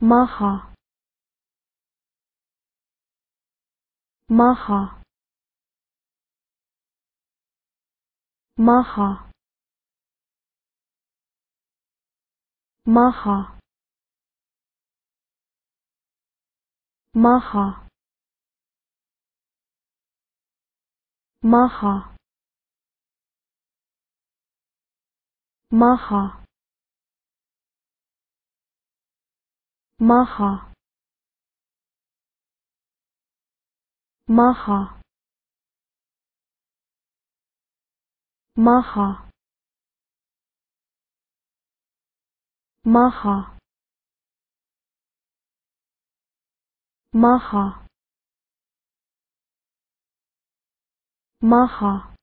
Maha Maha Maha Maha Maha Maha Maha Maha. Maha. Maha. Maha. Maha. Maha